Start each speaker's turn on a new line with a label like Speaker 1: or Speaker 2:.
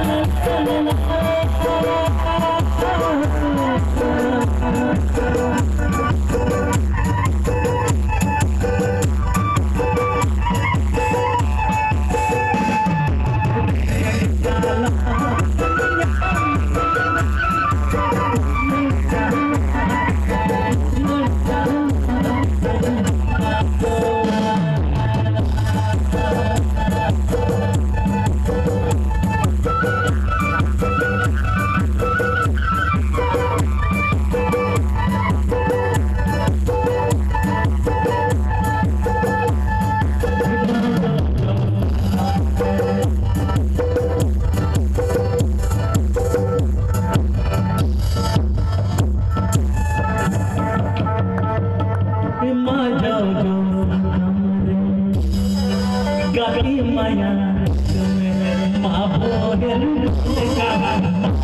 Speaker 1: I'm Gadi Maya, Mabo, Gadi Maya.